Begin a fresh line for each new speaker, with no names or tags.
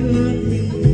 good.